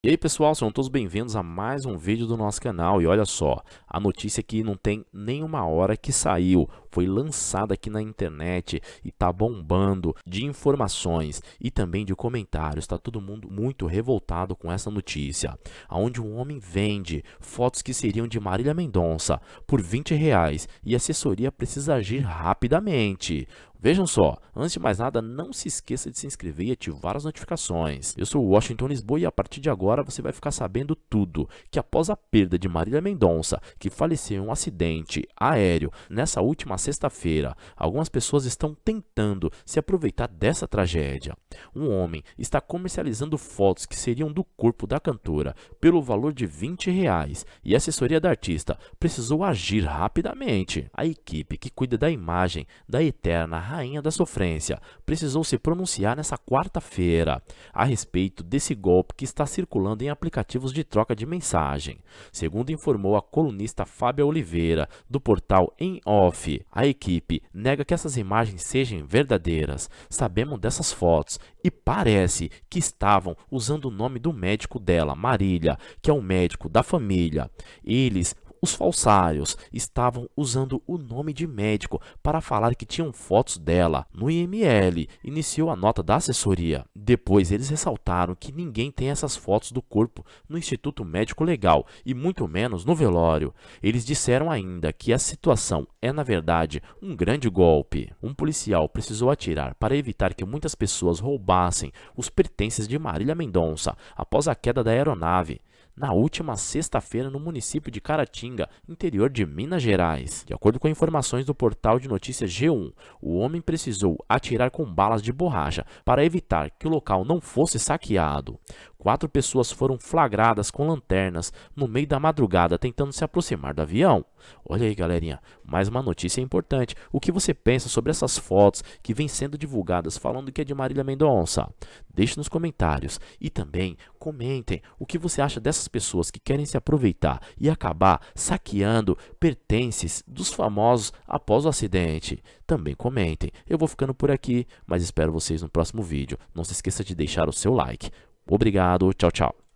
E aí pessoal, sejam todos bem-vindos a mais um vídeo do nosso canal. E olha só, a notícia aqui não tem nenhuma hora que saiu, foi lançada aqui na internet e tá bombando de informações e também de comentários, está todo mundo muito revoltado com essa notícia, aonde um homem vende fotos que seriam de Marília Mendonça por 20 reais e a assessoria precisa agir rapidamente. Vejam só, antes de mais nada, não se esqueça de se inscrever e ativar as notificações. Eu sou o Washington Lisboa e a partir de agora você vai ficar sabendo tudo, que após a perda de Marília Mendonça, que faleceu em um acidente aéreo nessa última sexta-feira, algumas pessoas estão tentando se aproveitar dessa tragédia. Um homem está comercializando fotos que seriam do corpo da cantora pelo valor de 20 reais e a assessoria da artista precisou agir rapidamente. A equipe que cuida da imagem da eterna rainha da sofrência, precisou se pronunciar nessa quarta-feira a respeito desse golpe que está circulando em aplicativos de troca de mensagem. Segundo informou a colunista Fábia Oliveira, do portal Em Off, a equipe nega que essas imagens sejam verdadeiras. Sabemos dessas fotos e parece que estavam usando o nome do médico dela, Marília, que é o médico da família. Eles os falsários estavam usando o nome de médico para falar que tinham fotos dela no IML, iniciou a nota da assessoria. Depois eles ressaltaram que ninguém tem essas fotos do corpo no Instituto Médico Legal e muito menos no velório. Eles disseram ainda que a situação é na verdade um grande golpe. Um policial precisou atirar para evitar que muitas pessoas roubassem os pertences de Marília Mendonça após a queda da aeronave na última sexta-feira no município de Caratinga, interior de Minas Gerais. De acordo com informações do portal de notícias G1, o homem precisou atirar com balas de borracha para evitar que o local não fosse saqueado. Quatro pessoas foram flagradas com lanternas no meio da madrugada tentando se aproximar do avião. Olha aí, galerinha, mais uma notícia importante. O que você pensa sobre essas fotos que vêm sendo divulgadas falando que é de Marília Mendonça? Deixe nos comentários e também comentem o que você acha dessas pessoas que querem se aproveitar e acabar saqueando pertences dos famosos após o acidente. Também comentem. Eu vou ficando por aqui, mas espero vocês no próximo vídeo. Não se esqueça de deixar o seu like. Obrigado, tchau, tchau.